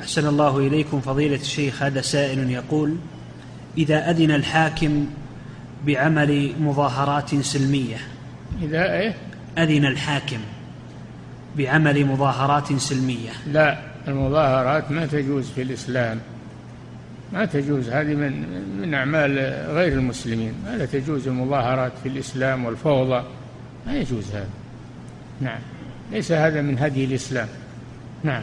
أحسن الله إليكم فضيلة الشيخ. هذا سائل يقول إذا أذن الحاكم بعمل مظاهرات سلمية إذا إيه؟ أذن الحاكم بعمل مظاهرات سلمية. لا المظاهرات ما تجوز في الإسلام. ما تجوز هذه من من أعمال غير المسلمين. ما تجوز المظاهرات في الإسلام والفوضى؟ ما يجوز هذا. نعم. ليس هذا من هدي الإسلام. نعم.